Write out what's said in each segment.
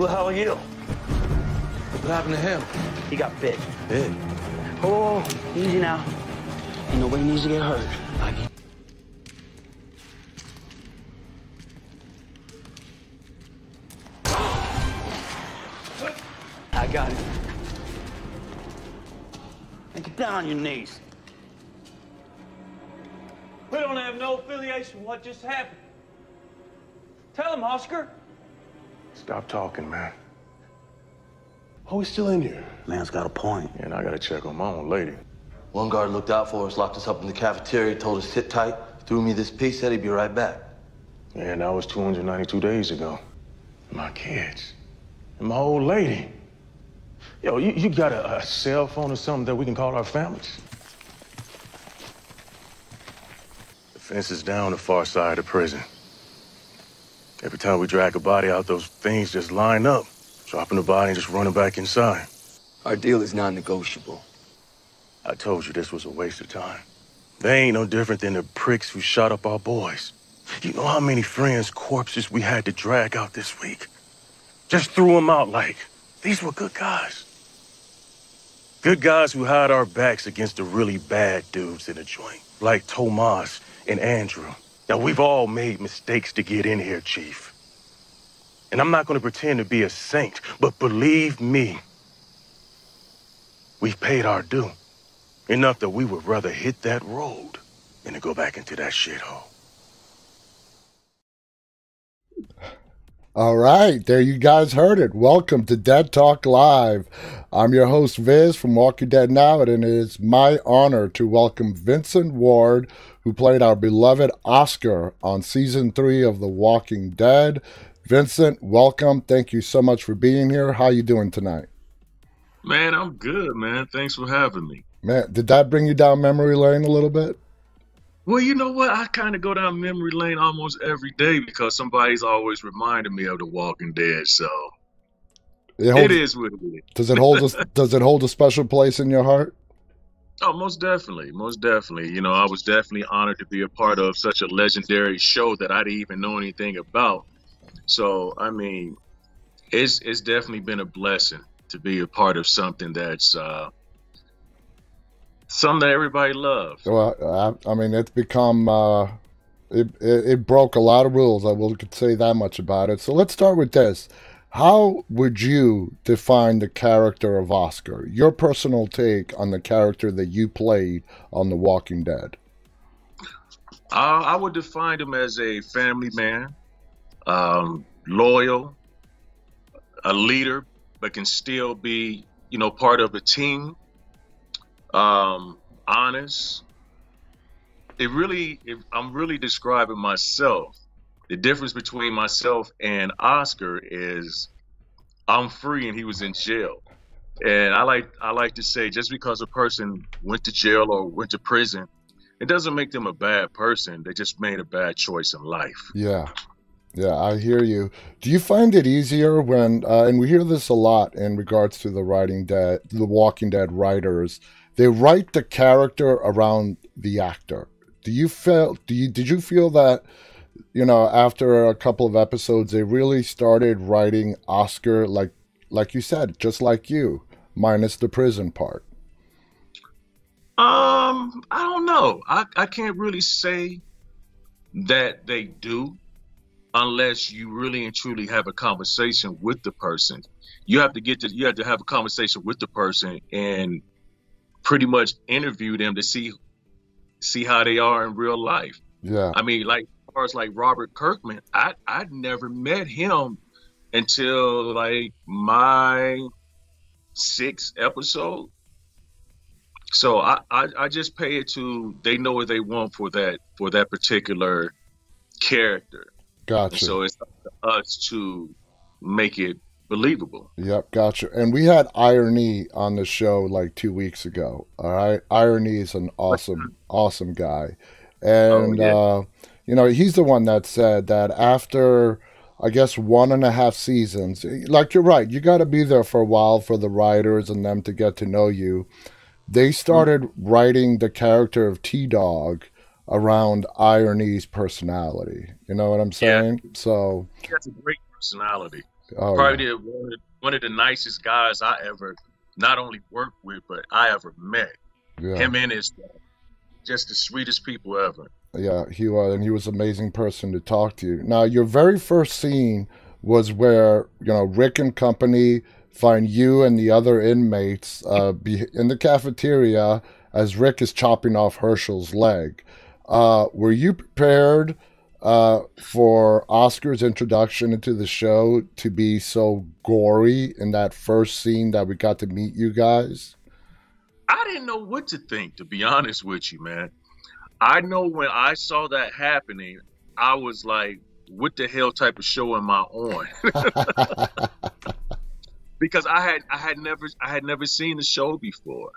Who the hell are you? What happened to him? He got bit. Big. Oh, easy now. Ain't nobody needs to get hurt. I need I got it. And get down on your knees. We don't have no affiliation with what just happened. Tell him, Oscar. Stop talking, man. Who's still in here? Man's got a point. And I gotta check on my own lady. One guard looked out for us, locked us up in the cafeteria, told us sit tight, threw me this piece, said he'd be right back. And that was 292 days ago. My kids. And my old lady. Yo, you, you got a, a cell phone or something that we can call our families? The fence is down the far side of prison. Every time we drag a body out, those things just line up, dropping the body and just running back inside. Our deal is non-negotiable. I told you this was a waste of time. They ain't no different than the pricks who shot up our boys. You know how many friends' corpses we had to drag out this week? Just threw them out like these were good guys. Good guys who had our backs against the really bad dudes in the joint, like Tomas and Andrew. Now, we've all made mistakes to get in here, Chief. And I'm not going to pretend to be a saint, but believe me, we've paid our due. Enough that we would rather hit that road than to go back into that shithole. All right, there you guys heard it. Welcome to Dead Talk Live. I'm your host Viz from Walking Dead Now, and it is my honor to welcome Vincent Ward, who played our beloved Oscar on season three of The Walking Dead. Vincent, welcome. Thank you so much for being here. How you doing tonight? Man, I'm good, man. Thanks for having me. Man, did that bring you down memory lane a little bit? Well, you know what? I kind of go down memory lane almost every day because somebody's always reminding me of The Walking Dead. So It, holds- it is what it is. Does it hold a, Does it hold a special place in your heart? Oh, most definitely, most definitely. You know, I was definitely honored to be a part of such a legendary show that I didn't even know anything about. So, I mean, it's it's definitely been a blessing to be a part of something that's uh, something that everybody loves. Well, I, I mean, it's become uh, it, it. It broke a lot of rules. I will say that much about it. So let's start with this. How would you define the character of Oscar? Your personal take on the character that you played on The Walking Dead. Uh, I would define him as a family man, um, loyal, a leader, but can still be, you know, part of a team. Um, honest. It really, it, I'm really describing myself. The difference between myself and Oscar is I'm free and he was in jail. And I like I like to say just because a person went to jail or went to prison, it doesn't make them a bad person. They just made a bad choice in life. Yeah. Yeah, I hear you. Do you find it easier when, uh, and we hear this a lot in regards to the writing dead, the Walking Dead writers, they write the character around the actor. Do you feel? Do you did you feel that, you know, after a couple of episodes, they really started writing Oscar like, like you said, just like you, minus the prison part. Um, I don't know. I, I can't really say that they do unless you really and truly have a conversation with the person. You have to get to you have to have a conversation with the person and pretty much interview them to see see how they are in real life. Yeah. I mean, like far as like Robert Kirkman, I I'd never met him until like my sixth episode. So I, I, I just pay it to they know what they want for that for that particular character. Gotcha. And so it's up to us to make it believable. Yep, gotcha. And we had IronE on the show like two weeks ago. All right, IronE is an awesome, awesome guy, and yeah. uh, you know he's the one that said that after I guess one and a half seasons, like you're right, you got to be there for a while for the writers and them to get to know you. They started writing the character of T Dog around IronE's personality. You know what I'm saying? Yeah. So He has a great personality. Oh, Probably yeah. one, of, one of the nicest guys I ever not only worked with, but I ever met. yeah. Him and his dad, just the sweetest people ever. Yeah, he was, and he was an amazing person to talk to. Now, your very first scene was where you know Rick and company find you and the other inmates uh, in the cafeteria as Rick is chopping off Hershel's leg. Uh, were you prepared uh, for Oscar's introduction into the show to be so gory in that first scene that we got to meet you guys? I didn't know what to think, to be honest with you, man. I know when I saw that happening, I was like, what the hell type of show am I on? because I had I had never I had never seen the show before.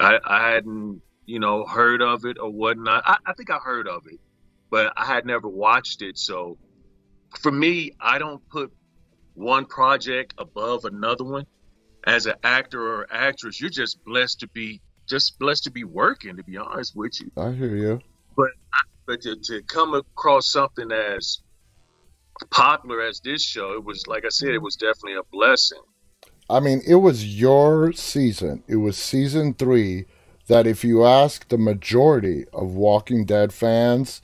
I, I hadn't, you know, heard of it or whatnot. I, I think I heard of it, but I had never watched it. So for me, I don't put one project above another one. As an actor or actress, you're just blessed to be just blessed to be working, to be honest with you. I hear you. But to, to come across something as popular as this show, it was like I said, it was definitely a blessing. I mean, it was your season. It was season three that if you ask the majority of Walking Dead fans,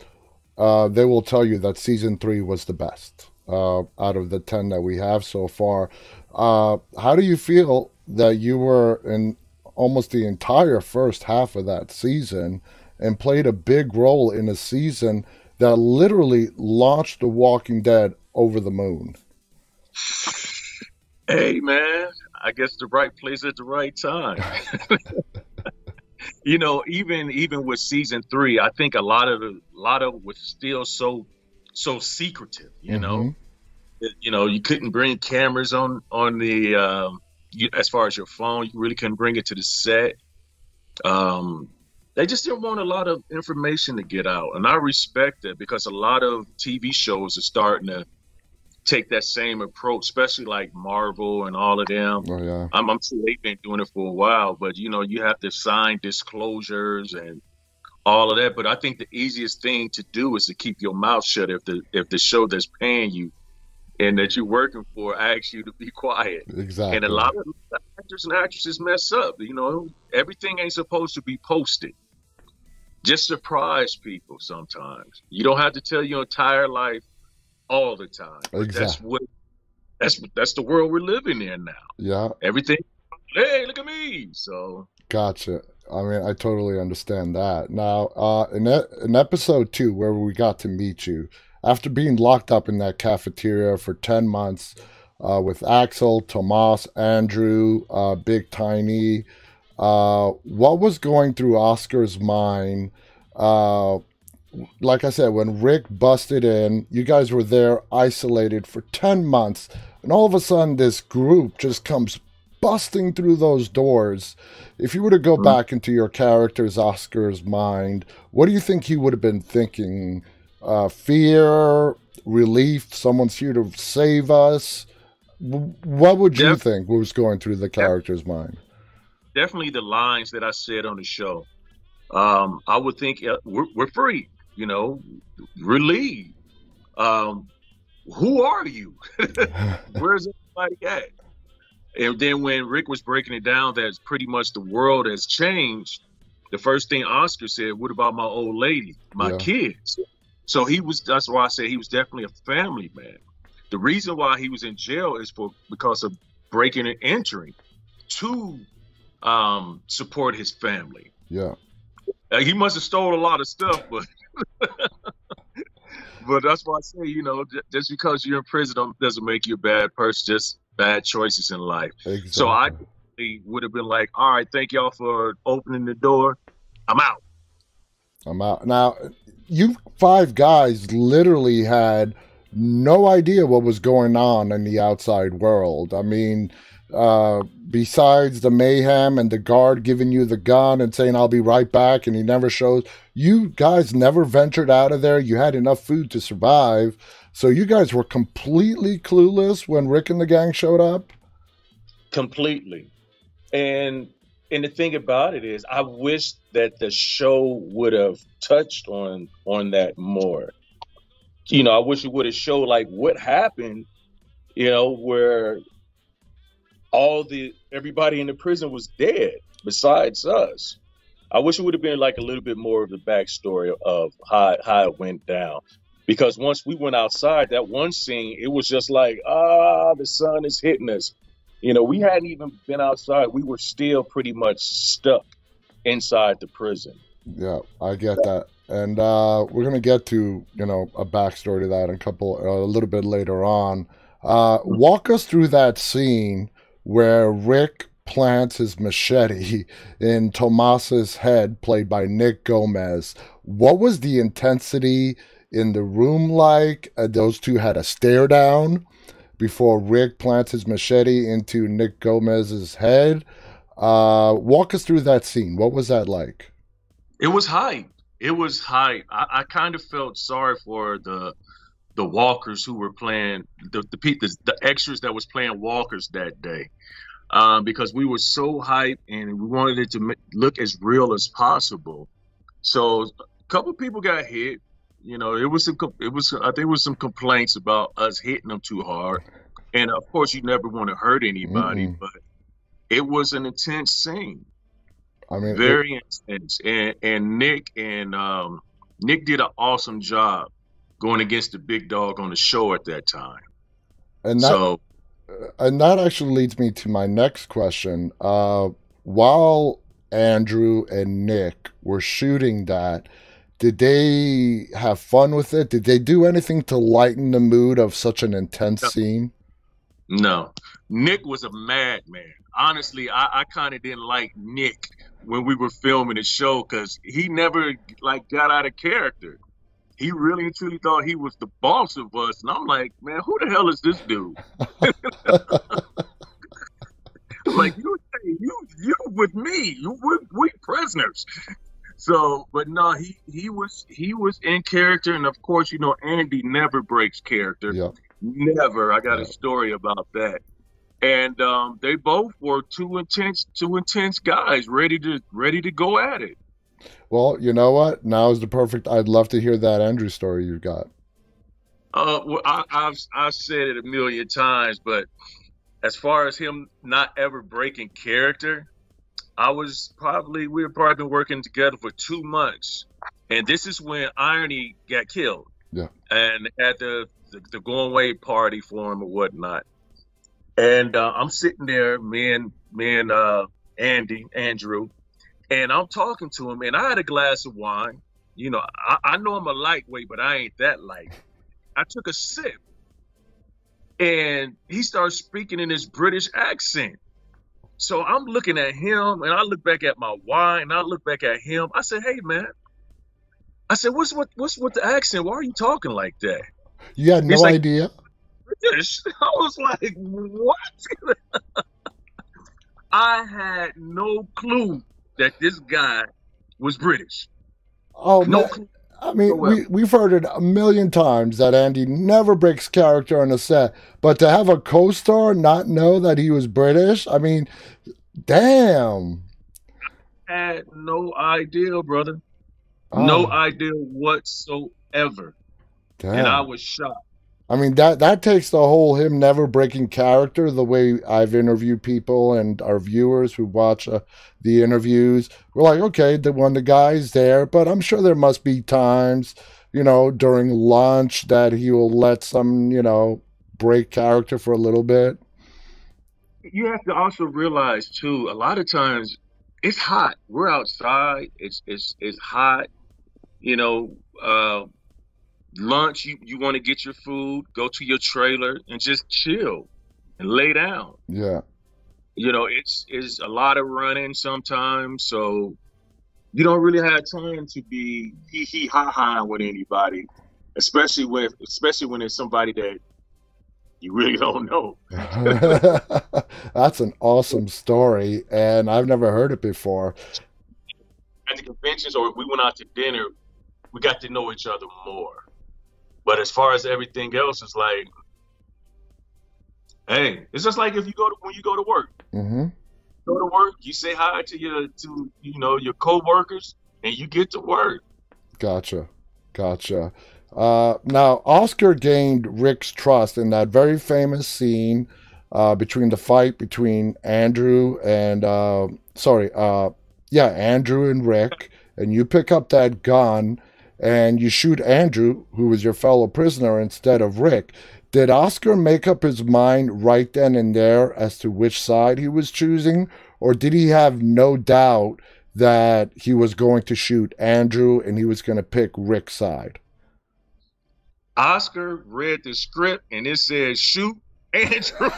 uh, they will tell you that season three was the best uh, out of the 10 that we have so far. Uh, how do you feel that you were in almost the entire first half of that season and played a big role in a season that literally launched The Walking Dead over the moon? Hey man, I guess the right place at the right time. you know, even even with season three, I think a lot of a lot of it was still so so secretive. You know, Mhm. It- you know, you couldn't bring cameras on on the um, as far as your phone. You really couldn't bring it to the set. Um, they just didn't want a lot of information to get out, and I respect that because a lot of TV shows are starting to take that same approach, especially like Marvel and all of them. Oh, yeah. I'm, I'm sure they've been doing it for a while, but you know, you have to sign disclosures and all of that. But I think the easiest thing to do is to keep your mouth shut if the if the show that's paying you and that you're working for asks you to be quiet. Exactly. And a lot of actors and actresses mess up. You know, everything ain't supposed to be posted. Just surprise people sometimes. You don't have to tell your entire life all the time. But That's what that's that's the world we're living in now. Yeah, Everything hey, look at me. So gotcha. I mean, I totally understand that. Now, uh, in, e- in episode two, where we got to meet you, after being locked up in that cafeteria for 10 months uh, with Axel, Tomas, Andrew, uh, Big Tiny, uh, what was going through Oscar's mind? Uh, like I said, when Rick busted in, you guys were there isolated for 10 months, and all of a sudden, this group just comes busting through those doors. If you were to go back into your character's Oscar's mind, what do you think he would have been thinking? Uh, fear, relief, someone's here to save us? What would you Def- think was going through the character's mind? definitely the lines that I said on the show. Um, I would think uh, we're, we're free, you know, relieved. Um, who are you? Where's everybody at? And then when Rick was breaking it down, that pretty much the world has changed. The first thing Oscar said, "What about my old lady, my Yeah. kids?" So he was. That's why I said he was definitely a family man. The reason why he was in jail is for because of breaking and entering to um, support his family. Yeah, Uh, he must have stole a lot of stuff, but but that's why I say, you know, just because you're in prison doesn't make you a bad person. Just bad choices in life. exactly. So I would have been like, all right, thank y'all for opening the door. I'm out. I'm out. Now, you five guys literally had no idea what was going on in the outside world. I mean, uh, besides the mayhem and the guard giving you the gun and saying, I'll be right back, and he never shows, you guys never ventured out of there. You had enough food to survive. So you guys were completely clueless when Rick and the gang showed up? completely. And and the thing about it is, I wish that the show would have touched on on that more. You know, I wish it would have showed like what happened you know, where all the everybody in the prison was dead besides us. I wish it would have been like a little bit more of the backstory of how how it went down. Because once we went outside, that one scene, it was just like, ah, the sun is hitting us. You know, we hadn't even been outside. We were still pretty much stuck inside the prison. Yeah, I get that. And uh, we're gonna get to you know a backstory to that a couple uh, a little bit later on. Uh, walk us through that scene where Rick plants his machete in Tomas's head, played by Nick Gomez. What was the intensity in the room like? Uh, those two had a stare down before Rick plants his machete into Nick Gomez's head. Uh, walk us through that scene. What was that like? It was hype. It was hype. I, I kind of felt sorry for the the walkers who were playing the the, the, the extras that was playing walkers that day. Um, because we were so hyped and we wanted it to look as real as possible. So a couple people got hit. You know, it was some, it was I think it was some complaints about us hitting them too hard, and of course you never want to hurt anybody, mm but it was an intense scene. I mean, very it, intense, and and Nick and um, Nick did an awesome job going against the big dog on the show at that time. And that, so, and that actually leads me to my next question. Uh, while Andrew and Nick were shooting that, did they have fun with it? Did they do anything to lighten the mood of such an intense no. scene? No. Nick was a madman. Honestly, I, I kind of didn't like Nick when we were filming the show because he never like got out of character. He really and truly thought he was the boss of us, and I'm like, man, who the hell is this dude? like you, you, you with me, you we, we prisoners. So, but no, he he was he was in character, and of course, you know, Andy never breaks character. Yeah. Never. I got yeah. a story about that. And um, they both were two intense, two intense guys, ready to ready to go at it. Well, you know what? Now is the perfect. I'd love to hear that Andrew story you've got. Uh, well, I, I've I've said it a million times, but as far as him not ever breaking character, I was probably we were probably been working together for two months, and this is when IronE got killed. Yeah, and at the the, the going away party for him or whatnot, and uh, I'm sitting there, me and me and uh, Andy Andrew, and I'm talking to him, and I had a glass of wine. You know, I, I know I'm a lightweight, but I ain't that light. I took a sip, and he starts speaking in his British accent. So I'm looking at him and I look back at my wine and I look back at him. I said, Hey man. I said, What's what what's with the accent? Why are you talking like that? You had no idea. British. I was like, What? I had no clue that this guy was British. Oh no man. I mean, oh, we, we've heard it a million times that Andy never breaks character on a set, but to have a co star not know that he was British, I mean, damn. I had no idea, brother. Oh. No idea whatsoever. Damn. And I was shocked. I mean that that takes the whole him never breaking character. The way I've interviewed people and our viewers who watch uh, the interviews, we're like, okay, the when the guy's there, but I'm sure there must be times, you know, during lunch that he will let some, you know, break character for a little bit. You have to also realize too, a lot of times it's hot. We're outside. It's it's it's hot. You know, uh, lunch, you, you want to get your food, go to your trailer and just chill and lay down. Yeah. You know, it's it's a lot of running sometimes, so you don't really have time to be hee hee ha ha with anybody, especially with especially when it's somebody that you really don't know. That's an awesome story, and I've never heard it before. At the conventions, or if we went out to dinner, we got to know each other more. But as far as everything else, it's like, hey, it's just like if you go to when you go to work. Mm-hmm. Go to work, you say hi to your to you know your coworkers, and you get to work. Gotcha, gotcha. Uh, now, Oscar gained Rick's trust in that very famous scene uh, between the fight between Andrew and, uh, sorry, uh, yeah, Andrew and Rick. And you pick up that gun and you shoot Andrew, who was your fellow prisoner, instead of Rick. Did Oscar make up his mind right then and there as to which side he was choosing? Or did he have no doubt that he was going to shoot Andrew and he was going to pick Rick's side? Oscar read the script and it said shoot Andrew.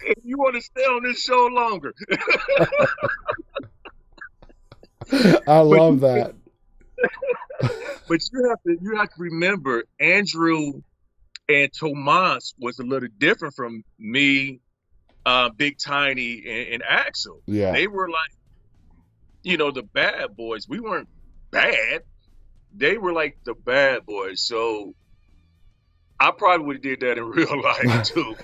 if you want to stay on this show longer. I love that. but you have to you have to remember Andrew and Tomas was a little different from me, uh, Big Tiny, and, and Axel. Yeah. They were like, you know, the bad boys. We weren't bad. They were like the bad boys. So I probably would have did that in real life too.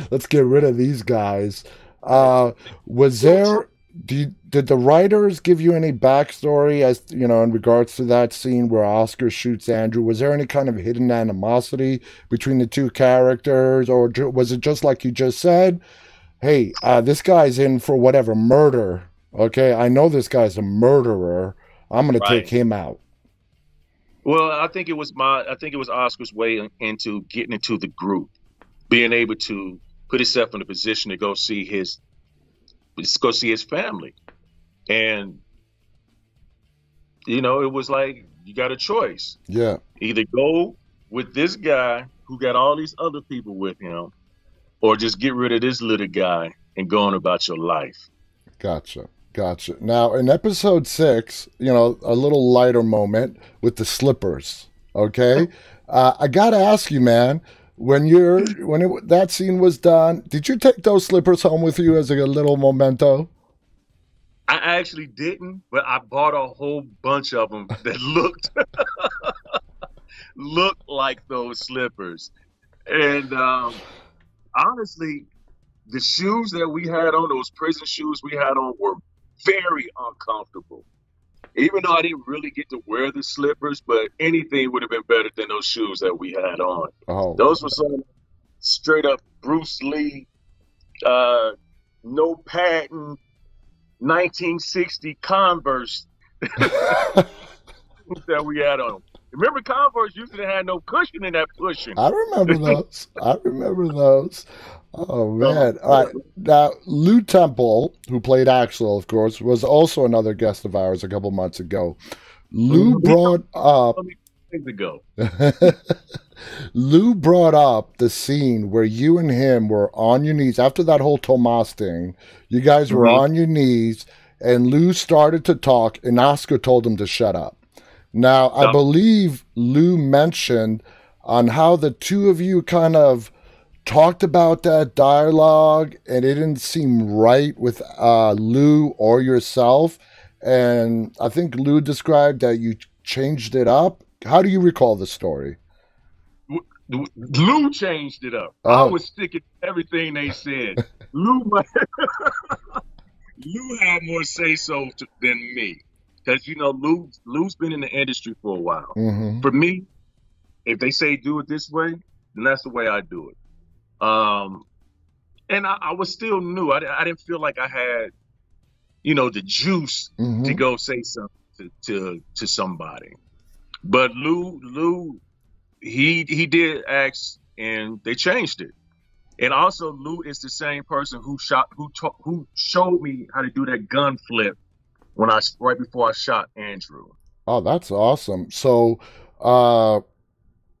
Let's get rid of these guys. Uh, was there? You, did the writers give you any backstory as you know in regards to that scene where Oscar shoots Andrew? Was there any kind of hidden animosity between the two characters, or was it just like you just said? Hey, uh, this guy's in for whatever murder. Okay, I know this guy's a murderer. I'm gonna Right. take him out. Well, I think it was my I think it was Oscar's way into getting into the group, being able to put himself in a position to go see his go see his family. And you know, it was like you got a choice. Yeah, Either go with this guy who got all these other people with him, or just get rid of this little guy and go on about your life. Gotcha. Gotcha. Now, in episode six, you know, a little lighter moment with the slippers. Okay. Uh, I got to ask you, man, when you're, when it, that scene was done, did you take those slippers home with you as a little memento? I actually didn't, but I bought a whole bunch of them that looked looked like those slippers. And um, honestly, the shoes that we had on, those prison shoes we had on, were very uncomfortable. Even though I didn't really get to wear the slippers, but anything would have been better than those shoes that we had on. Oh, Those were some straight up Bruce Lee, uh, no patent, 1960 Converse that we had on. Remember, Converse used to have no cushion in that cushion. I remember those. I remember those. Oh man! All right. Now, Lew Temple, who played Axel, of course, was also another guest of ours a couple months ago. Lew brought up ago. Lew brought up the scene where you and him were on your knees after that whole Tomas thing. You guys were Mhm. on your knees, and Lew started to talk, and Oscar told him to shut up. Now, I believe Lew mentioned on how the two of you kind of talked about that dialogue, and it didn't seem right with uh, Lew or yourself. And I think Lew described that you changed it up. How do you recall the story? Lew changed it up. I Oh. was sticking to everything they said. Lew, Lew had more say so to, than me, because you know Lew Lew's been in the industry for a while. hmm For me, if they say do it this way, then that's the way I do it. Um, and I, I was still new. I, I didn't feel like I had, you know, the juice hmm to go say something to, to to somebody. But Lew Lew he he did ask and they changed it. And also Lew is the same person who shot who ta- who showed me how to do that gun flip when I right before I shot Andrew. Oh, that's awesome. So, uh,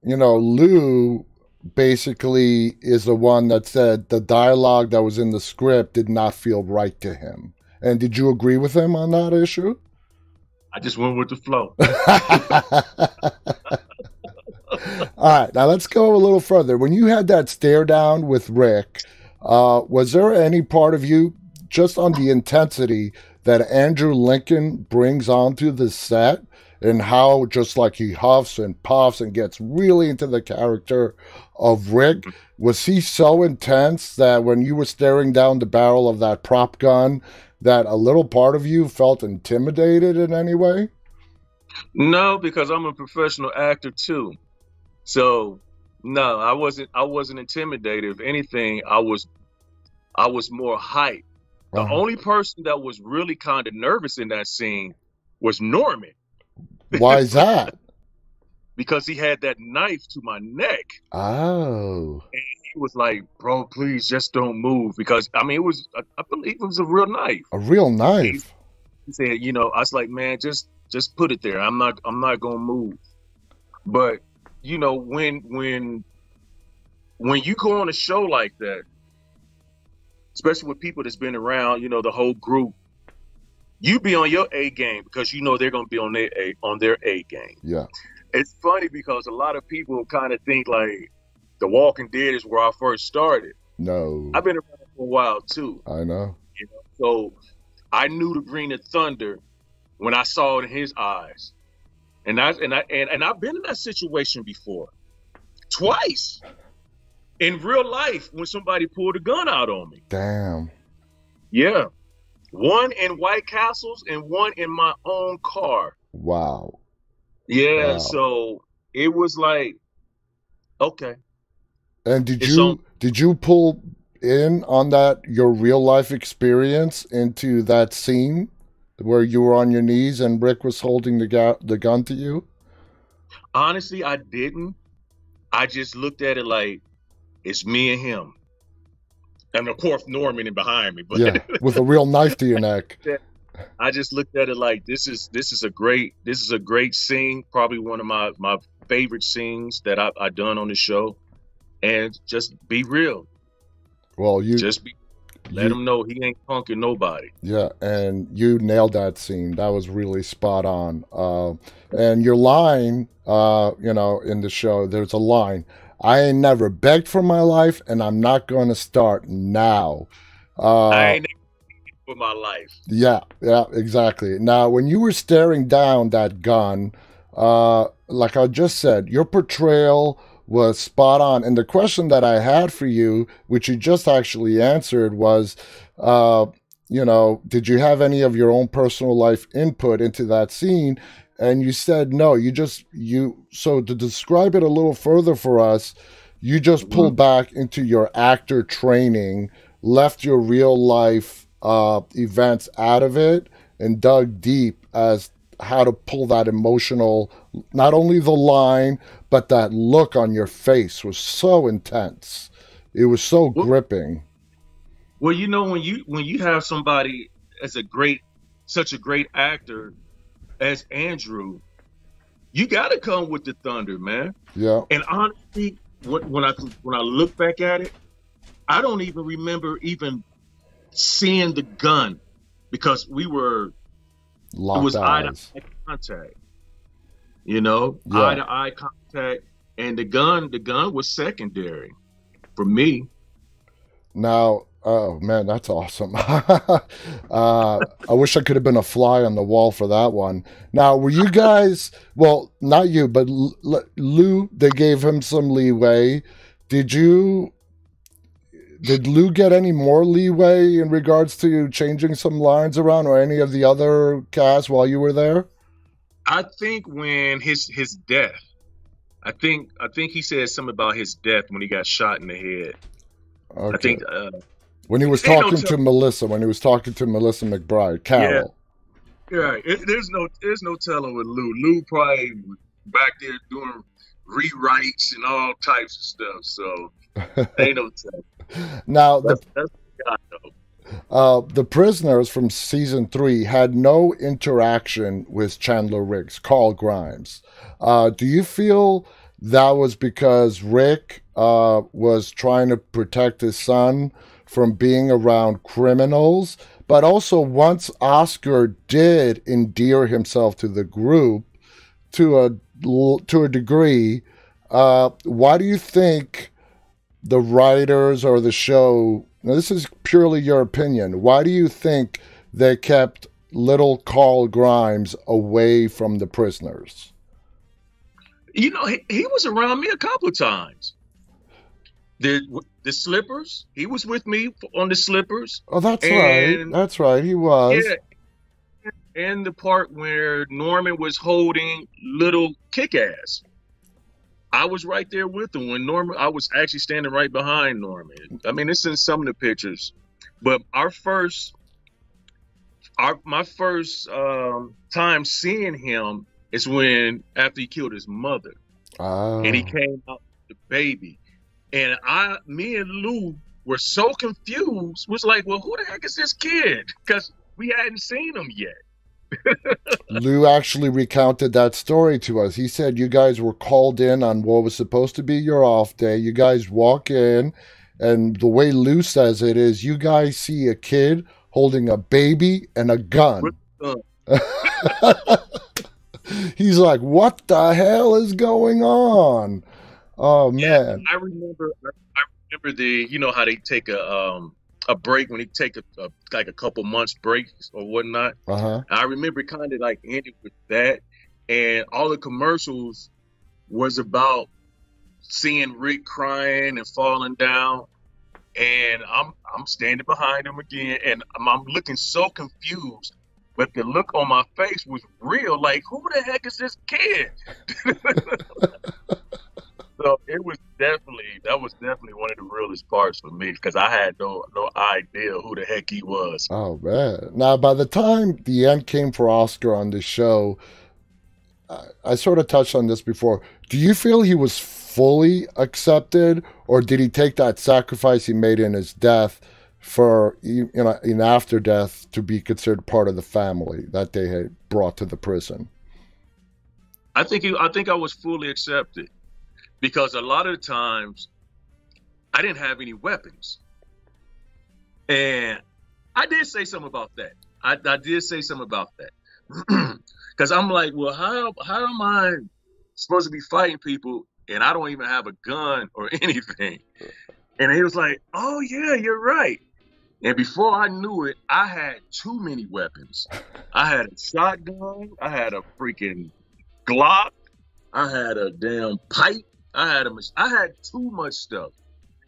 you know, Lew basically is the one that said the dialogue that was in the script did not feel right to him. And did you agree with him on that issue? I just went with the flow. All right, now let's go a little further. When you had that stare down with Rick, uh, was there any part of you just on the intensity that Andrew Lincoln brings onto the set and how just like he huffs and puffs and gets really into the character of Rick? Mm-hmm. Was he so intense that when you were staring down the barrel of that prop gun, that a little part of you felt intimidated in any way? No, because I'm a professional actor too. So no, I wasn't I wasn't intimidated. If anything, I was I was more hyped. The Uh-huh. only person that was really kind of nervous in that scene was Norman Why is that? because he had that knife to my neck. Oh, And He was like, "Bro, please just don't move," because I mean, it was I, I believe it was a real knife. a real knife. He said, "You know," I was like, "Man, just just put it there. I'm not I'm not gonna move." But you know, when when when you go on a show like that, especially with people that's been around, you know, the whole group, you be on your A game because you know they're gonna be on their A on their A game. Yeah. It's funny because a lot of people kind of think like The Walking Dead is where I first started. No, I've been around for a while too. I know. So I knew the Green of Thunder when I saw it in his eyes. And I and I and, and I've been in that situation before. Twice. In real life when somebody pulled a gun out on me. Damn. Yeah. One in White Castles and one in my own car. Wow. Yeah, Wow. so it was like okay. And did It's you on- did you pull in on that your real life experience into that scene where you were on your knees and Rick was holding the ga- the gun to you? Honestly, I didn't. I just looked at it like it's me and him. And of course Norman in behind me. But Yeah, with a real knife to your neck. I just looked at it like this is this is a great this is a great scene, probably one of my my favorite scenes that I I done on the show, and just be real, Well, you just be let you- him know he ain't punking nobody. Yeah, and you nailed that scene. That was really spot on. Uh, and your line, uh, you know, in the show, there's a line. I ain't never begged for my life, and I'm not going to start now. Uh, I ain't for my life. yeah, yeah, exactly. Now, when you were staring down that gun, uh, like I just said, your portrayal was spot on. And the question that I had for you, which you just actually answered, was, uh, you know, did you have any of your own personal life input into that scene? And you said no. You just you. So to describe it a little further for us, you just pulled back into your actor training, left your real life uh, events out of it, and dug deep as how to pull that emotional, not only the line, but that look on your face was so intense. It was so Well- gripping. Well, you know when you when you have somebody as a great such a great actor as Andrew, you got to come with the thunder, man. Yeah. And honestly, when, when I when I look back at it, I don't even remember even seeing the gun because we were it Locked was eye to eye contact. You know, Yeah. eye to eye contact, and the gun the gun was secondary for me. Now, oh man, that's awesome. uh, I wish I could have been a fly on the wall for that one. Now, were you guys, well, not you, but L- L- Lew, they gave him some leeway. Did you, did Lew get any more leeway in regards to changing some lines around or any of the other cast while you were there? I think when his his death, I think I think he said something about his death when he got shot in the head. Okay. I think uh, when he was Ain't no talking to Melissa, when he was talking to Melissa McBride, Carol. yeah, it, there's no there's no telling with Lew. Lew probably back there doing rewrites and all types of stuff. So ain't no telling. Now, the That's, that's what Uh, the prisoners from season three had no interaction with Chandler Riggs, Carl Grimes. Uh, do you feel that was because Rick uh, was trying to protect his son from being around criminals? But also, once Oscar did endear himself to the group to a to a degree, uh, why do you think the writers or the show this is purely your opinion why do you think they kept little carl grimes away from the prisoners You know, he, he was around me a couple of times. The the slippers, he was with me on the slippers. oh that's right that's right he was Yeah. and the part where Norman was holding little kick ass. I was right there with him when Norman. I was actually standing right behind Norman. I mean, it's in some of the pictures, but our first, our my first um, time seeing him is when after he killed his mother, Ah. and he came out with the baby, and I, me and Lew were so confused. Was like, well, who the heck is this kid? Because we hadn't seen him yet. Lew actually recounted that story to us. He said you guys were called in on what was supposed to be your off day. You guys walk in, and the way Lew says it is you guys see a kid holding a baby and a gun. He's like, what the hell is going on? Oh, man. I remember. I remember the. You know how they take a um a break when they take a, a like a couple months break or whatnot. Uh huh. I remember kind of like ended with that, and all the commercials was about seeing Rick crying and falling down, and I'm I'm standing behind him again, and I'm, I'm looking so confused, but the look on my face was real. Like, who the heck is this kid? so it was definitely that was definitely one of the realest parts for me because I had no no idea who the heck he was. Oh man! Now, by the time the end came for Oscar on the show, I, I sort of touched on this before. Do you feel he was fully accepted, or did he take that sacrifice he made in his death for you know in after death to be considered part of the family that they had brought to the prison? I think he, I think I was fully accepted because a lot of the times I didn't have any weapons, and I did say something about that. I, I did say something about that because I'm like, well, how how am I supposed to be fighting people and I don't even have a gun or anything? And he was like, oh yeah, you're right. And before I knew it, I had too many weapons. I had a shotgun. I had a freaking Glock. I had a damn pipe. I had a I had too much stuff.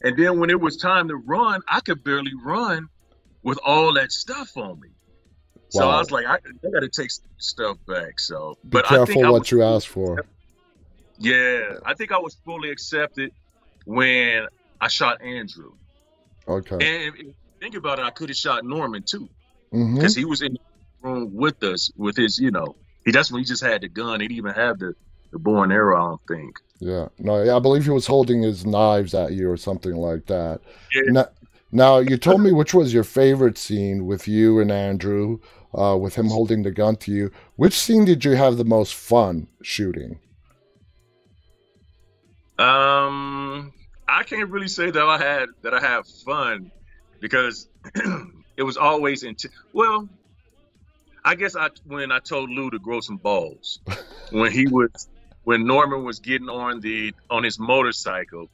And then when it was time to run, I could barely run with all that stuff on me. So I was like, I, I got to take stuff back. So, Be but I think careful I what was, you ask for. yeah, I think I was fully accepted when I shot Andrew. Okay. And if you think about it, I could have shot Norman too mm-hmm. because he was in the room with us with his, you know, he that's when he just had the gun. He didn't even have the the bow and arrow. I don't think. Yeah. No, yeah, I believe he was holding his knives at you or something like that. Yeah. Now, now you told me which was your favorite scene with you and Andrew, uh, with him holding the gun to you. Which scene did you have the most fun shooting? Um, I can't really say that I had that I have fun because it was always in. well, I guess I when I told Lew to grow some balls when he was when Norman was getting on the on his motorcycle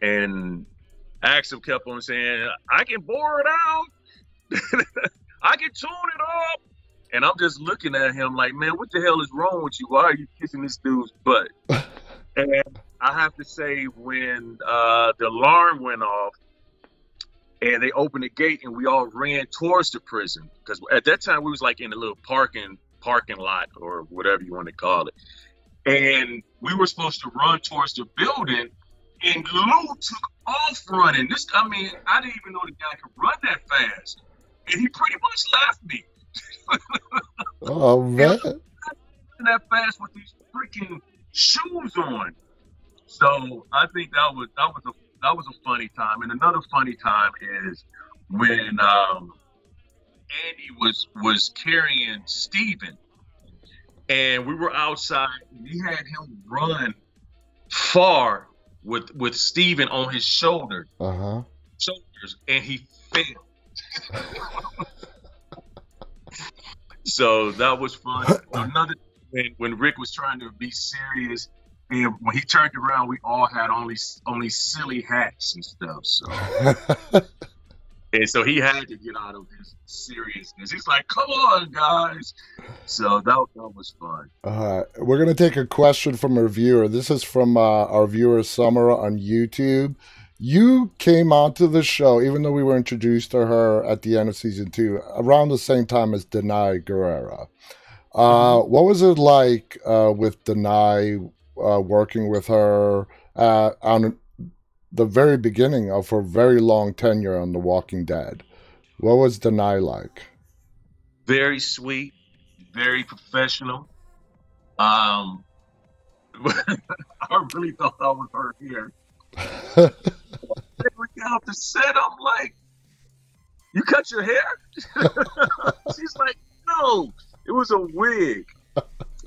and Axel kept on saying, "I can bore it out, I can tune it up," and I'm just looking at him like, "Man, what the hell is wrong with you? Why are you kissing this dude's butt?" and I have to say, when uh, the alarm went off and they opened the gate and we all ran towards the prison because at that time we was like in a little parking parking lot or whatever you want to call it, and we were supposed to run towards the building. And Lew took off running. This, I mean, I didn't even know the guy could run that fast, and he pretty much left me Oh man! that fast with these freaking shoes on. So I think that was that was a that was a funny time. And another funny time is when um, Andy was was carrying Steven and we were outside We had him run far with with Steven on his shoulder Uh huh. shoulders and he fell. so that was fun. Another when, when Rick was trying to be serious, and when he turned around, we all had only only silly hats and stuff. So and so he had to get out of his seriousness. He's like, "Come on, guys!" So that that was fun. All right, we're gonna take a question from a viewer. This is from uh, our viewer Summer on YouTube. you came onto the show, even though we were introduced to her at the end of season two, around the same time as Danai Gurira. Uh, Mm-hmm. what was it like uh, with Danai uh, working with her uh, on the very beginning of her very long tenure on The Walking Dead? What was Danai like? very sweet, very professional. Um, I really thought I was her here. we off the set. I'm like, "You cut your hair?" She's like, "No, it was a wig."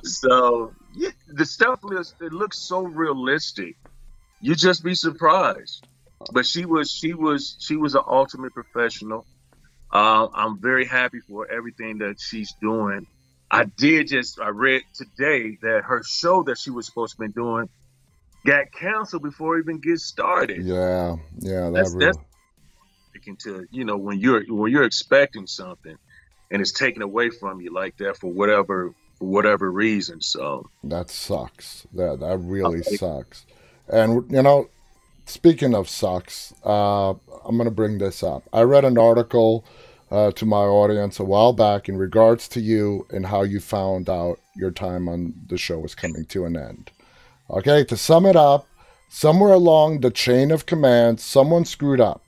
So yeah, the stuff looks it looks so realistic. You just be surprised. But she was she was she was an ultimate professional. Uh, I'm very happy for everything that she's doing. I did just I read today that her show that she was supposed to be doing got canceled before it even gets started. Yeah, yeah, that That's- really. that's- Into you know when you're when you're expecting something and it's taken away from you like that for whatever for whatever reason. So That sucks. That that really Okay. sucks. And you know, speaking of sucks, uh, I'm gonna bring this up. I read an article uh, to my audience a while back in regards to you and how you found out your time on the show was coming to an end. Okay, to sum it up, somewhere along the chain of command, someone screwed up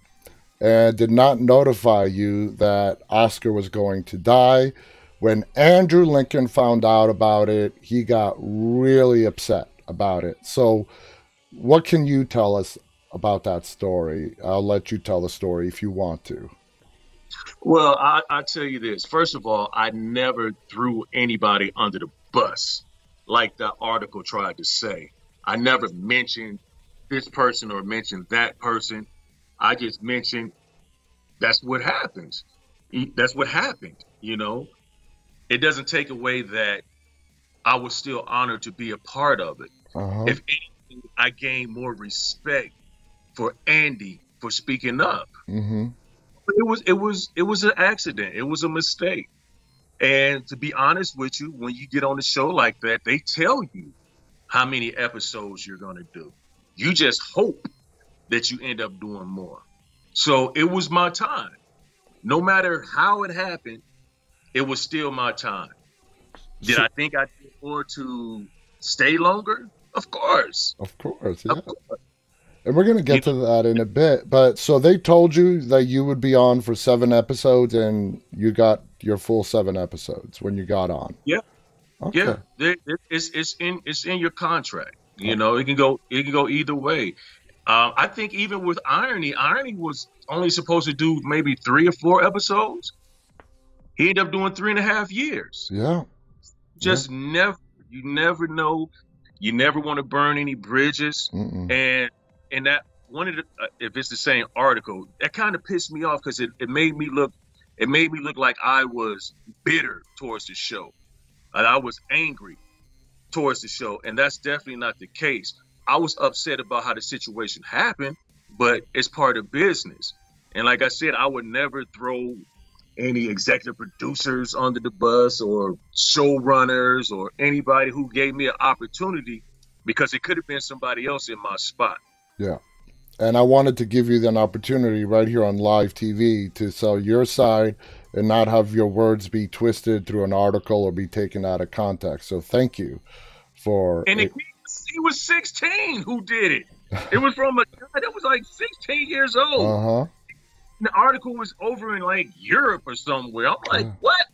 and did not notify you that Oscar was going to die. When Andrew Lincoln found out about it, he got really upset about it. So, what can you tell us about that story? I'll let you tell the story if you want to. Well, I, I tell you this. First of all, I never threw anybody under the bus like the article tried to say. I never mentioned this person or mentioned that person. I just mentioned that's what happens. That's what happened, you know. It doesn't take away that I was still honored to be a part of it. Uh-huh. If anything, I gained more respect for Andy for speaking up hmm it was it was it was an accident. It was a mistake. And to be honest with you, when you get on a show like that, they tell you how many episodes you're going to do. You just hope that you end up doing more. So it was my time. No matter how it happened, it was still my time. Did So- I think I could afford to stay longer? Of course. Of course, yeah. Of course. And we're going to get to that in a bit. But so they told you that you would be on for seven episodes, and you got your full seven episodes when you got on. Yeah. Okay. Yeah, it- it's it's in it's in your contract. You know, it can go it can go either way. Um, I think even with IronE, IronE was only supposed to do maybe three or four episodes. He ended up doing three and a half years. Yeah. Just never, you never know. You never want to burn any bridges. Mm-mm. And and that one of the uh, if it's the same article, that kind of pissed me off because it, it made me look it made me look like I was bitter towards the show. And I was angry towards the show, and that's definitely not the case. I was upset about how the situation happened, but it's part of business. And like I said, I would never throw any executive producers under the bus or showrunners or anybody who gave me an opportunity because it could have been somebody else in my spot. Yeah. And I wanted to give you an opportunity right here on live TV to sell your side and not have your words be twisted through an article or be taken out of context. So thank you for And it, he was 16 who did it. It was from a guy that was like 16 years old. Uh huh. The article was over in like Europe or somewhere. I'm like, Yeah. what?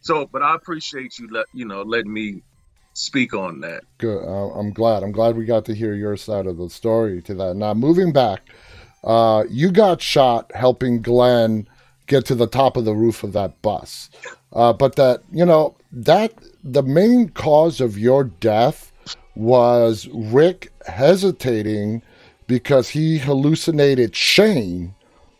So, but I appreciate you let you know letting me speak on that. Good. Uh, I'm glad. I'm glad we got to hear your side of the story to that. Now, moving back, uh, you got shot helping Glenn get to the top of the roof of that bus. Uh, but that, you know, that the main cause of your death was Rick hesitating because he hallucinated Shane,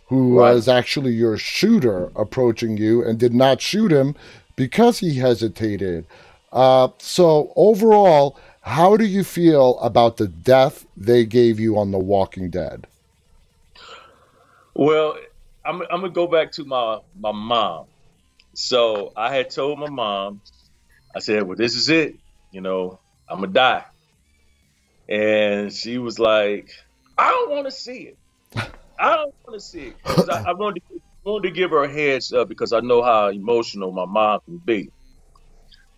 who Right. was actually your shooter, approaching you and did not shoot him because he hesitated. Uh, so overall, how do you feel about the death they gave you on The Walking Dead? Well, I'm I'm gonna go back to my my mom. So I had told my mom, I said, "Well, this is it. You know, I'm gonna die." And she was like, I don't want to see it. I don't want to see it I, I wanted to, wanted to give her a heads up because I know how emotional my mom can be,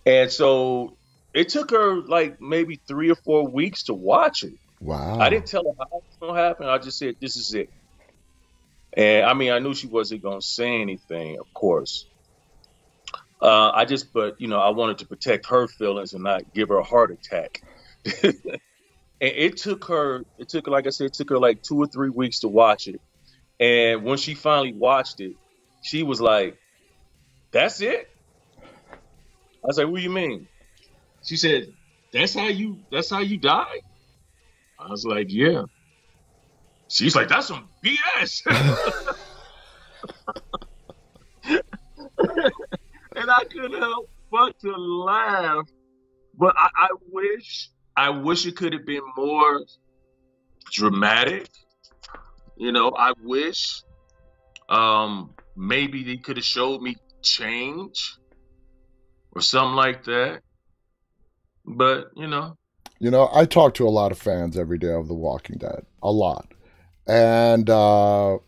and so it took her like maybe three or four weeks to watch it. Wow. I didn't tell her how it's gonna happen. I just said this is it. And I mean, I knew she wasn't gonna say anything, of course. Uh, I just, but you know, I wanted to protect her feelings and not give her a heart attack. and it took her, it took like I said, it took her like two or three weeks to watch it. And when she finally watched it, she was like, "That's it." I was like, "What do you mean?" She said, "That's how you, that's how you die." I was like, "Yeah." She's like, "That's some BS." and I couldn't help but to laugh. But I, I wish, I wish it could have been more dramatic. You know, I wish um, maybe they could have showed me change or something like that. But you know, You know, I talk to a lot of fans every day of The Walking Dead, a lot. And uh,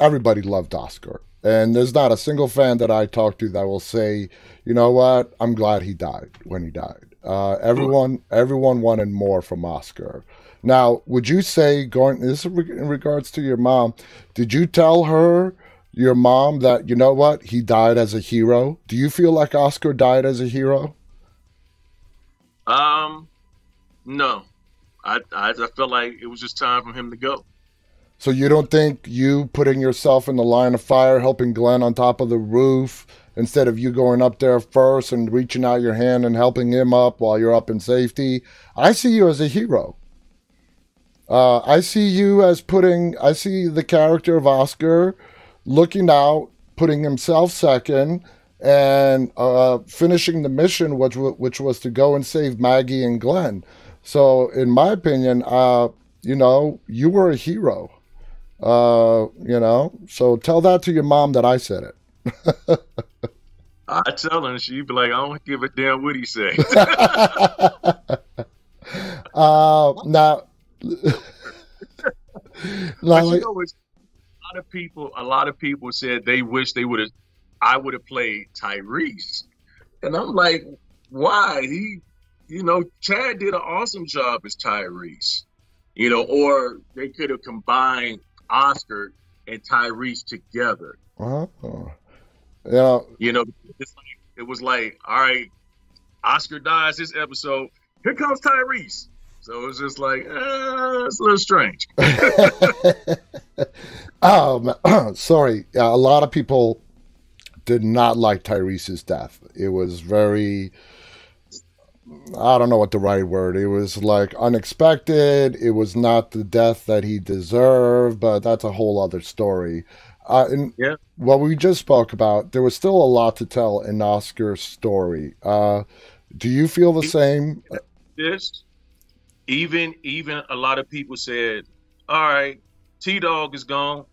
everybody loved Oscar. And there's not a single fan that I talk to that will say, you know what, I'm glad he died when he died. Uh, everyone, everyone wanted more from Oscar. Now, would you say, going this in regards to your mom, did you tell her, your mom, that you know what, he died as a hero? Do you feel like Oscar died as a hero? um, no, I, I I felt like it was just time for him to go. So you don't think you putting yourself in the line of fire, helping Glenn on top of the roof, instead of you going up there first and reaching out your hand and helping him up while you're up in safety? I see you as a hero. Uh, I see you as putting. I see the character of Oscar looking out, putting himself second, and uh, finishing the mission, which which was to go and save Maggie and Glenn. So, in my opinion, uh, you know, you were a hero. Uh, you know, so tell that to your mom that I said it. I tell her, she'd be like, "I don't give a damn what he say." uh, now, But now, you know, a lot of people, a lot of people said they wish they would have, I would have played Tyrese, and I'm like, why? He, you know, Chad did an awesome job as Tyrese, you know, or they could have combined Oscar and Tyrese together, uh, you know, you know. It's like, it was like, all right, Oscar dies this episode. Here comes Tyrese. So it's just like, uh, it's a little strange. um, sorry, a lot of people did not like Tyrese's death. It was very, I don't know what the right word. It was like unexpected. It was not the death that he deserved, but that's a whole other story. Uh, and Yeah. what we just spoke about, there was still a lot to tell in Oscar's story. Uh, do you feel the same? this, even even a lot of people said, "All right, T Dog is gone.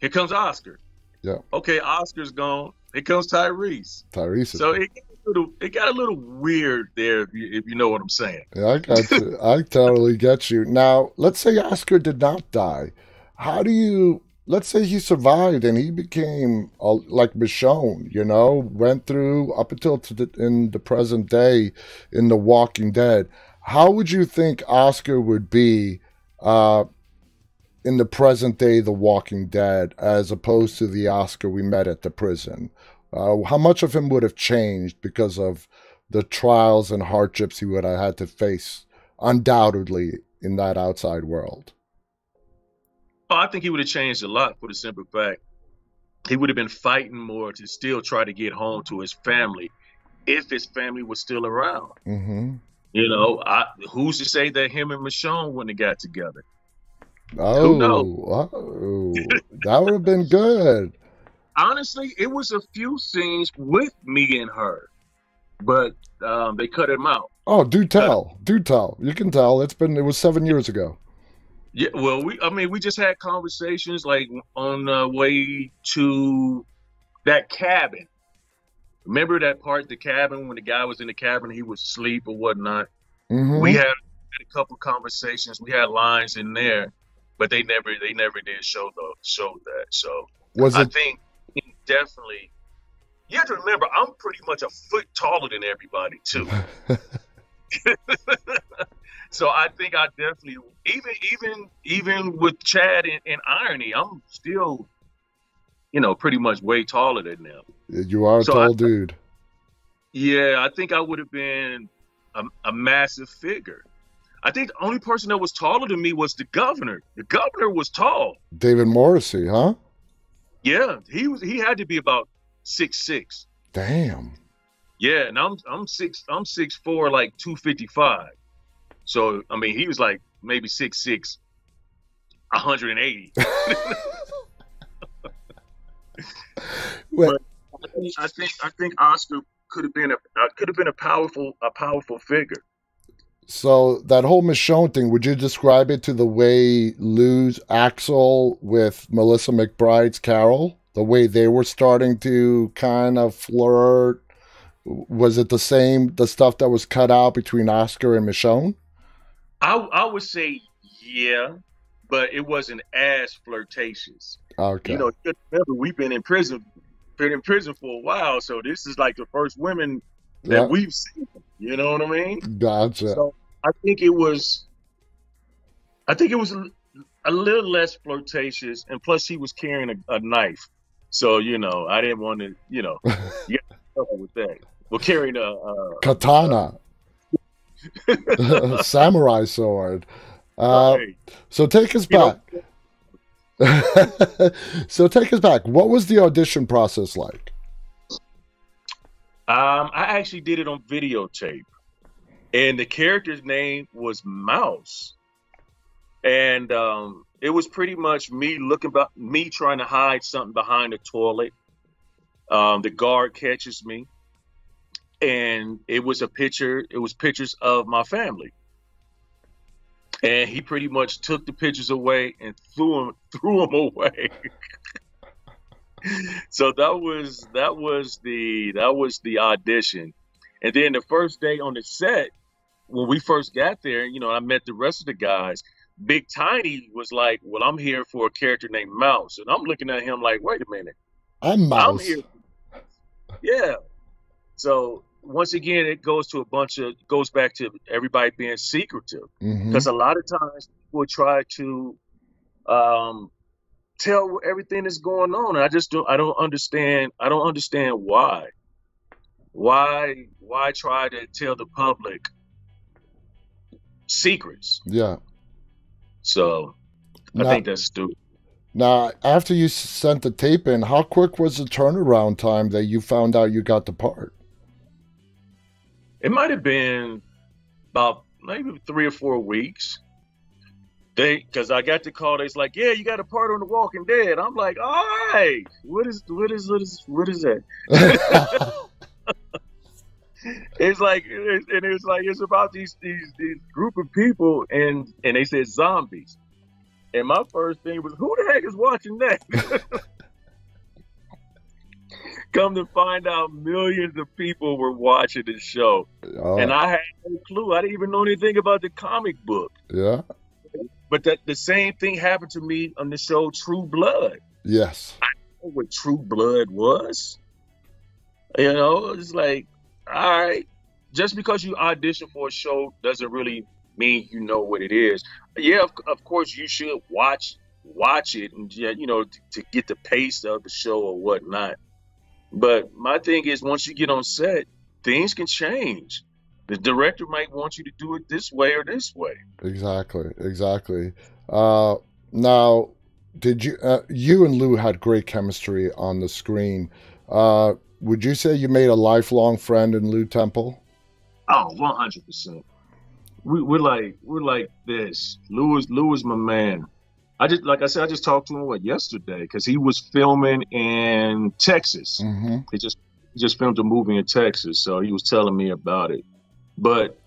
Here comes Oscar." Yeah. Okay, Oscar's gone. Here comes Tyrese. Tyrese. is- So it got a little, it got a little weird there, if you, if you know what I'm saying. Yeah, I got you. I totally get you. Now, let's say Oscar did not die. How do you? Let's say he survived and he became uh, like Michonne. You know, went through up until the, in the present day in The Walking Dead. How would you think Oscar would be uh, in the present day The Walking Dead as opposed to the Oscar we met at the prison? Uh, how much of him would have changed because of the trials and hardships he would have had to face, undoubtedly, in that outside world. Oh, I think he would have changed a lot for the simple fact he would have been fighting more to still try to get home to his family if his family was still around. Mm-hmm. You know, I, who's to say that him and Michonne wouldn't have got together? Oh, knows? oh, that would have been good. honestly, it was a few scenes with me and her, but um, they cut him out. Oh, do tell, do tell. You can tell. It's been. It was seven years ago. Yeah, well, we I mean, we just had conversations like on the way to that cabin. Remember that part, the cabin, when the guy was in the cabin, he was asleep or whatnot. hmm We had, a couple conversations. We had lines in there, but they never they never did show the show that. So Was it- I think definitely. You have to remember, I'm pretty much a foot taller than everybody too. so I think I definitely, even even even with Chad and, and IronE, I'm still, you know, pretty much way taller than them. you are a So tall I- dude? Yeah, I think I would have been a, a massive figure. I think the only person that was taller than me was the governor. The governor was tall. David Morrissey, huh? Yeah, he was. He had to be about six six. Damn. Yeah, and I'm I'm six I'm six four like two fifty five. So I mean he was like maybe six six, hundred and eighty. Well, I think I think I think Oscar could have been a uh, could have been a powerful a powerful figure. so that whole Michonne thing, would you describe it to the way Lew's Axel with Melissa McBride's Carol? The way they were starting to kind of flirt? Was it the same, the stuff that was cut out between Oscar and Michonne? I I would say yeah, but it wasn't as flirtatious. Okay. You know, remember we've been in prison, been in prison for a while, so this is like the first women that Yeah. we've seen. You know what I mean? Gotcha. So I think it was, I think it was a, a little less flirtatious, and plus he was carrying a, a knife, so you know I didn't want to, you know, get trouble with that. Well, carrying a, a Katana. Samurai sword. Uh, hey, so take us you back. so take us back. What was the audition process like? Um, I actually did it on videotape, and the character's name was Mouse, and um, it was pretty much me looking about me trying to hide something behind the toilet. Um, the guard catches me, and it was a picture. It was pictures of my family, and he pretty much took the pictures away and threw them threw them away. so that was that was the that was the audition and then the first day on the set when we first got there you know i met the rest of the guys big tiny was like well i'm here for a character named mouse and i'm looking at him like wait a minute I'm i'm Mouse. here yeah so once again it goes to a bunch of goes back to everybody being secretive Mhm. because a lot of times people try to um, tell everything that's going on. I just don't. I don't understand. I don't understand why. Why? Why try to tell the public secrets? Yeah. So I think that's stupid. now, after you sent the tape in, how quick was the turnaround time that you found out you got the part? It might have been about maybe three or four weeks. They, because I got the call, they's like, "Yeah, you got a part on The Walking Dead." I'm like, "All right, what is, what is, what is, what is that?" it's like and it's like it's about these these these group of people and and they said zombies and my first thing was who the heck is watching that come to find out millions of people were watching the show Oh, and i had no clue i didn't even know anything about the comic book yeah. but that the same thing happened to me on the show true blood Yes. I know what True Blood was. You know, it's like, all right, just because you audition for a show doesn't really mean you know what it is. Yeah, of, of course you should watch watch it and you know to, to get the pace of the show or whatnot. But my thing is, once you get on set, things can change. The director might want you to do it this way or this way. Exactly. Exactly. Uh, now, did you uh, you and Lew had great chemistry on the screen? Uh, would you say you made a lifelong friend in Lew Temple? Oh, Oh, one hundred percent. We we're like we're like this. Lew is Lew is my man. I just like I said, I just talked to him what yesterday because he was filming in Texas. Mm-hmm. He just just filmed a movie in Texas, so he was telling me about it. But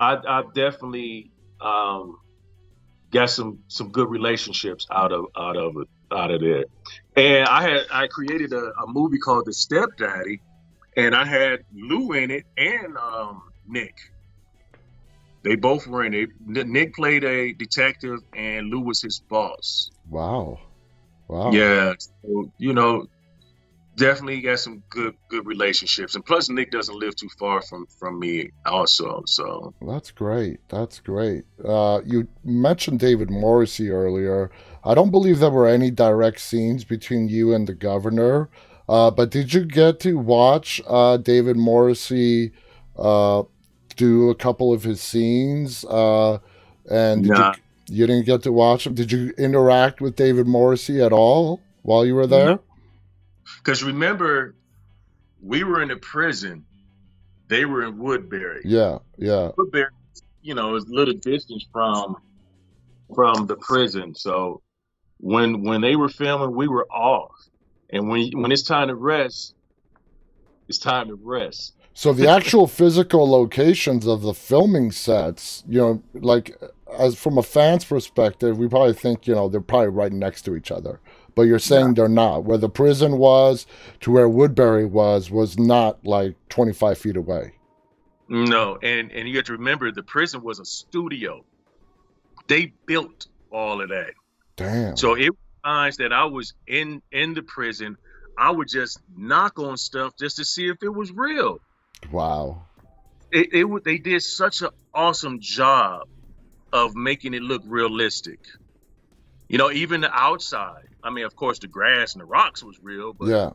I I definitely um, got some some good relationships out of out of it out of there. And I had I created a, a movie called The Stepdaddy, and I had Lew in it and um, Nick. They both were in it. Nick played a detective, and Lew was his boss. Wow. Wow. Yeah, so, you know, definitely got some good good relationships, and plus Nick doesn't live too far from from me, also. So That's great. That's great. Uh, you mentioned David Morrissey earlier. I don't believe there were any direct scenes between you and the governor. Uh, but did you get to watch uh, David Morrissey uh, do a couple of his scenes? Uh, and did Nah. you, you didn't get to watch him? Did you interact with David Morrissey at all while you were there? because remember, we were in the prison, they were in Woodbury. Yeah, yeah. Woodbury, you know, is a little distance from from the prison. So when when they were filming, we were off, and when when it's time to rest, it's time to rest. So the actual physical locations of the filming sets, you know, like as from a fan's perspective, we probably think, you know, they're probably right next to each other. But you're saying they're not. Where the prison was to where Woodbury was was not like 25 feet away. No, and and you have to remember the prison was a studio. They built all of that. Damn. So it was times that I was in in the prison, I would just knock on stuff just to see if it was real. Wow. It, it would they did such an awesome job of making it look realistic. You know, even the outside. I mean, of course, the grass and the rocks was real, but Yeah.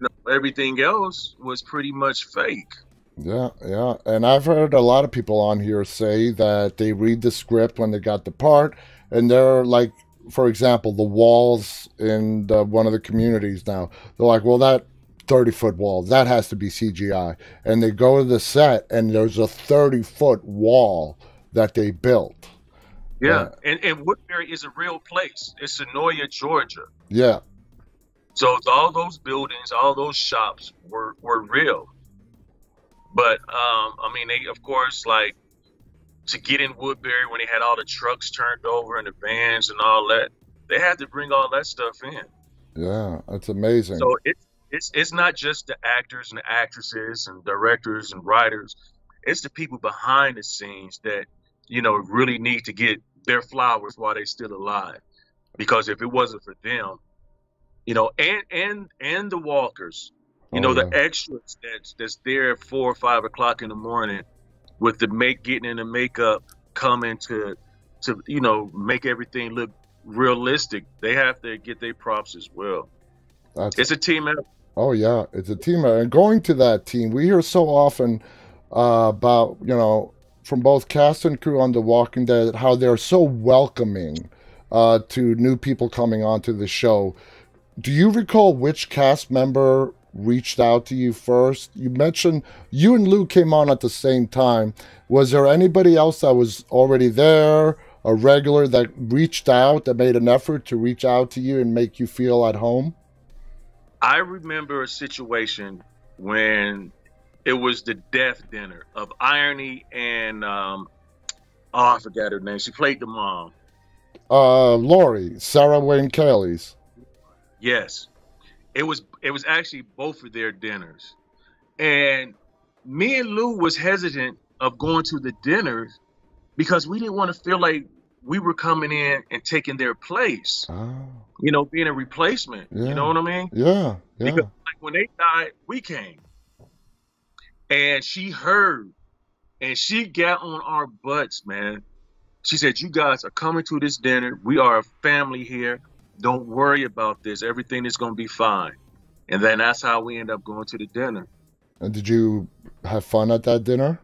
you know, everything else was pretty much fake. Yeah, yeah. And I've heard a lot of people on here say that they read the script when they got the part, and they're like, for example, the walls in the, one of the communities now, they're like, well, that 30 foot wall, that has to be CGI. And they go to the set, and there's a 30 foot wall that they built. Yeah, and and Woodbury is a real place. It's Senoia, Georgia. Yeah, So all those buildings, all those shops were were real. But um, I mean, they of course like to get in Woodbury when they had all the trucks turned over and the vans and all that. They had to bring all that stuff in. yeah. That's amazing. So it's it's it's not just the actors and the actresses and directors and writers. It's the people behind the scenes that you know really need to get their flowers while they're still alive. Because if it wasn't for them, you know, and and and the walkers, you Oh, know, the extras that's that's there at four or five o'clock in the morning with the make getting in the makeup coming to to you know make everything look realistic. They have to get their props as well. That's It's a team effort. Oh yeah, it's a team. And going to that team, we hear so often uh, about you know from both cast and crew on The Walking Dead how they're so welcoming uh, to new people coming onto the show. Do you recall which cast member reached out to you first? You mentioned you and Lew came on at the same time. Was there anybody else that was already there, a regular that reached out, that made an effort to reach out to you and make you feel at home? I remember a situation when it was the death dinner of IronE and um, oh, I forgot her name. She played the mom. Uh, Lori, Sarah Wayne Callies. Yes, it was. It was actually both of their dinners, and me and Lew was hesitant of going to the dinners because we didn't want to feel like we were coming in and taking their place. Oh, You know, being a replacement. Yeah. You know what I mean? yeah, yeah. Because like when they died, we came. And she heard and she got on our butts, man. She said, You guys are coming to this dinner. We are a family here. Don't worry about this. Everything is gonna be fine. And then that's how we end up going to the dinner. And did you have fun at that dinner?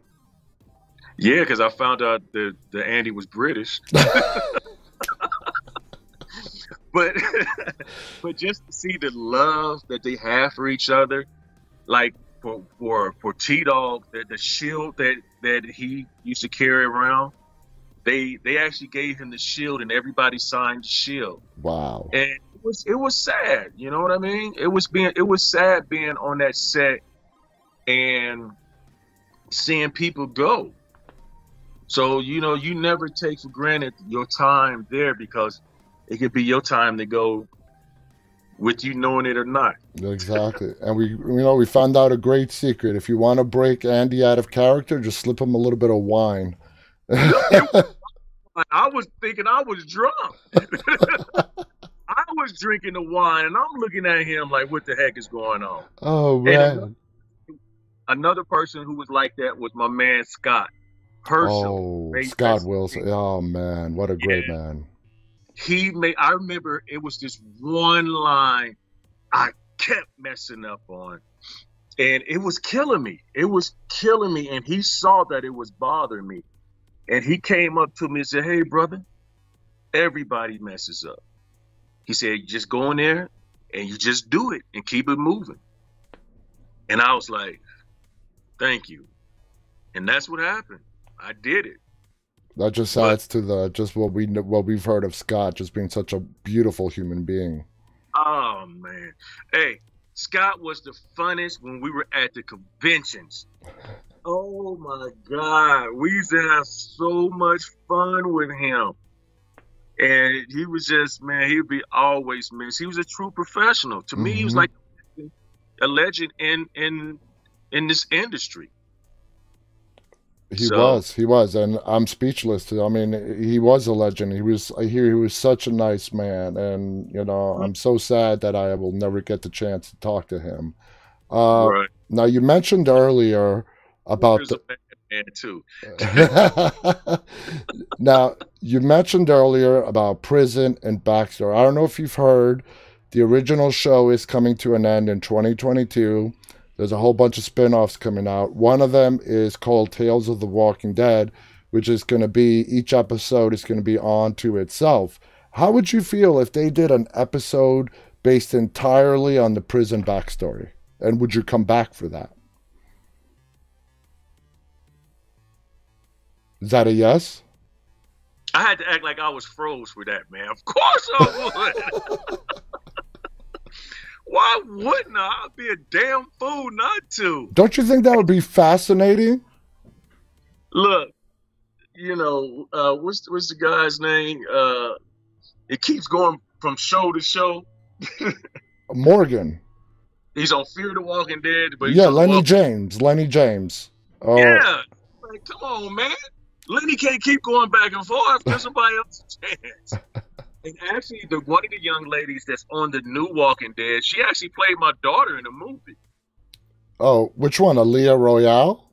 Yeah, because I found out that, that Andy was British. but but just to see the love that they have for each other, like for for for T Dog, the, the shield that that he used to carry around, they they actually gave him the shield and everybody signed the shield. Wow. And it was it was sad, you know what I mean? It was being it was sad being on that set and seeing people go. So, you know, you never take for granted your time there because it could be your time to go with you knowing it or not. Exactly. And we, you know, we found out a great secret. If you want to break Andy out of character, just slip him a little bit of wine, I was thinking I was drunk. I was drinking the wine, and I'm looking at him like, "What the heck is going on?" oh man. another person who was like that was my man Scott Hershel. Oh, Scott Wilson. Oh man, what a great Yeah. man. He made. I remember it was this one line I kept messing up on, and it was killing me. It was killing me, and he saw that it was bothering me, and he came up to me and said, "Hey, brother, everybody messes up." He said, "Just go in there and you just do it and keep it moving." And I was like, "Thank you," and that's what happened. I did it. That just But- adds to the just what we what we've heard of Scott just being such a beautiful human being. Oh man. Hey, Scott was the funnest when we were at the conventions. Oh my God. We used to have so much fun with him. And he was just, man, he'd be always missed. He was a true professional. To me, he was Mhm. like a legend in in in this industry. He So- was, he was, and I'm speechless. I mean, he was a legend. He was, I hear he was such a nice man, and you know, I'm so sad that I will never get the chance to talk to him. Uh, right. Now, you mentioned earlier about He the, man too. now, you mentioned earlier about prison and backstory. I don't know if you've heard, the original show is coming to an end in 2022. There's a whole bunch of spin offs coming out. One of them is called Tales of the Walking Dead, which is going to be, each episode is going to be on to itself. How would you feel if they did an episode based entirely on the prison backstory? And would you come back for that? Is that a yes? I had to act like I was froze for that, man. Of course I would. Why wouldn't I? I'd be a damn fool not to. Don't you think that would be fascinating? Look, you know, uh, what's what's the guy's name? Uh, it keeps going from show to show. Morgan. He's on Fear the Walking Dead, but Yeah, Lennie Walk- James. Lennie James. Oh, Yeah, like come on, man. Lennie can't keep going back and forth. Give somebody else a chance. And actually, the one of the young ladies that's on the new Walking Dead, she actually played my daughter in the movie. oh, which one? Aaliyah Royale?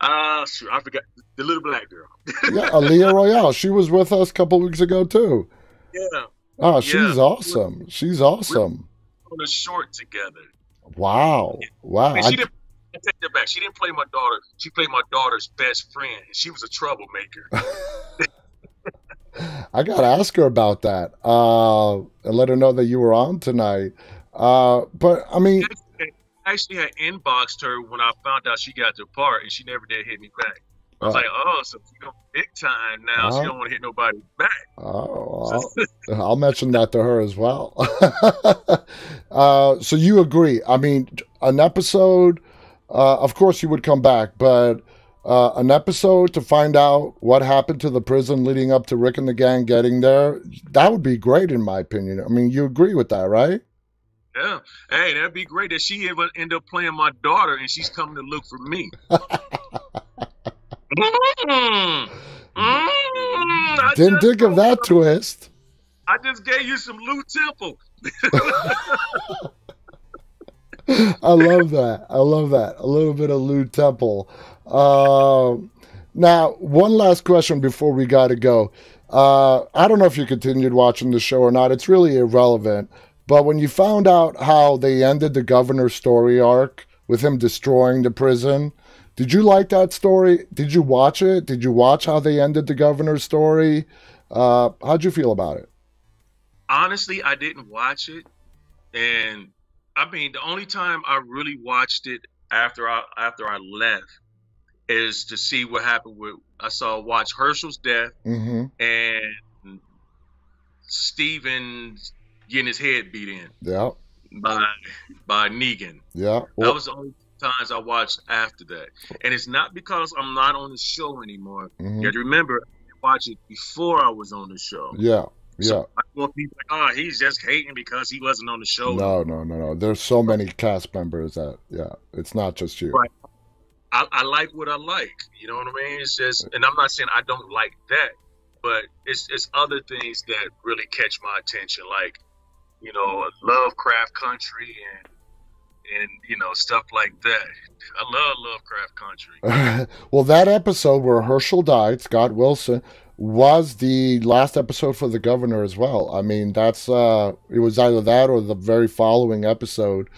Uh, sure, I forgot the little black girl. Yeah, Aaliyah Royale. She was with us a couple weeks ago too. Yeah, Oh, she's Yeah. awesome. She's awesome. on a short together. Wow. Wow. And she I- didn't. I take that back. She didn't play my daughter. She played my daughter's best friend. and She was a troublemaker. I gotta ask her about that. Uh, and let her know that you were on tonight. Uh, but I mean, I actually had inboxed her when I found out she got the part, and she never did hit me back. I was Uh. like, oh, so she going big time now. Uh-huh. She don't want to hit nobody back. oh, I'll, I'll mention that to her as well. uh, so you agree? I mean, an episode. Uh, of course, you would come back, but uh, an episode to find out what happened to the prison leading up to Rick and the gang getting there. That would be great, in my opinion. I mean, you agree with that, right? Yeah. Hey, that'd be great that she ever end up playing my daughter, and she's coming to look for me. Mm. Mm. Didn't think of that twist. I just gave you some Lew Temple. I love that. I love that. A little bit of Lew Temple. Um now, one last question before we got to go. Uh, I don't know if you continued watching the show or not. It's really irrelevant. But when you found out how they ended the governor's story arc with him destroying the prison, did you like that story? Did you watch it? Did you watch how they ended the governor's story? Uh, how'd you feel about it? honestly, I didn't watch it, and I mean, the only time I really watched it after I after I left is to see what happened with. I saw watch Hershel's death hmm and Steven getting his head beat in Yeah. by by Negan. Yeah. That was the only times I watched after that, and it's not because I'm not on the show anymore. Mhm. You have to remember, I watched it before I was on the show. Yeah. Yeah. So I people like, oh, he's just hating because he wasn't on the show. No, no, no, no. There's so many cast members that, yeah, it's not just you. Right. I, I like what I like. You know what I mean? It's just, and I'm not saying I don't like that, but it's it's other things that really catch my attention, like you know, Lovecraft Country and and you know stuff like that. I love Lovecraft Country. well, that episode where Hershel died, Scott Wilson, was the last episode for the governor as well. I mean, that's uh, it was either that or the very following episode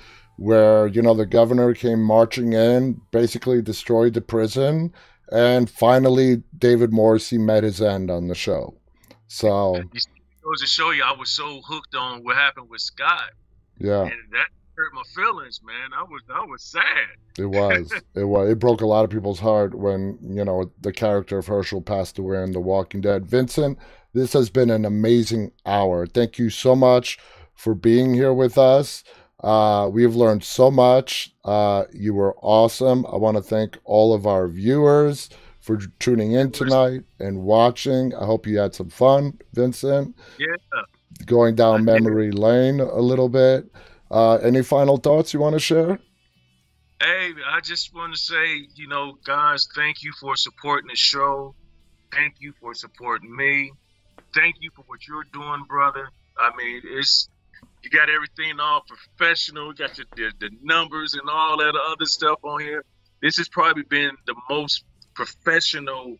where you know the governor came marching in, basically destroyed the prison, and finally David Morrissey met his end on the show. So it goes to show you, I was so hooked on what happened with Scott. Yeah, and that hurt my feelings, man. I was I was sad. It was. it was. It broke a lot of people's heart when you know the character of Hershel passed away in The Walking Dead. Vincent, this has been an amazing hour. Thank you so much for being here with us. Uh, we've learned so much. Uh, you were awesome. I want to thank all of our viewers for tuning in tonight and watching. I hope you had some fun, Vincent. Yeah. Going down memory lane a little bit. Uh, any final thoughts you want to share? Hey, I just want to say, you know, guys, thank you for supporting the show. Thank you for supporting me. Thank you for what you're doing, brother. I mean, it's you got everything all professional. You got your, the, the numbers and all that other stuff on here. This has probably been the most professional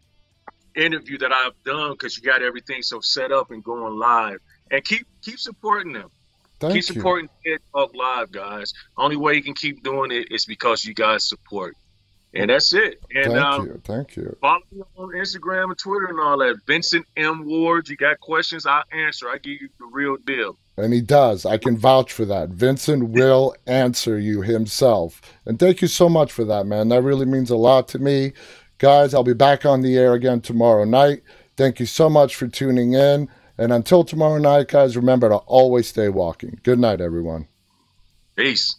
interview that I've done because you got everything so set up and going live. And keep keep supporting them. Thank keep you. supporting Dead Talk Live, guys. Only way you can keep doing it is because you guys support. And that's it. And Thank um, you. Thank you. follow me on Instagram and Twitter and all that. Vincent M. Ward. You got questions, I'll answer. I give you the real deal. And he does. I can vouch for that. Vincent will answer you himself. And thank you so much for that, man. That really means a lot to me. Guys, I'll be back on the air again tomorrow night. Thank you so much for tuning in. And until tomorrow night, guys, remember to always stay walking. Good night, everyone. Peace.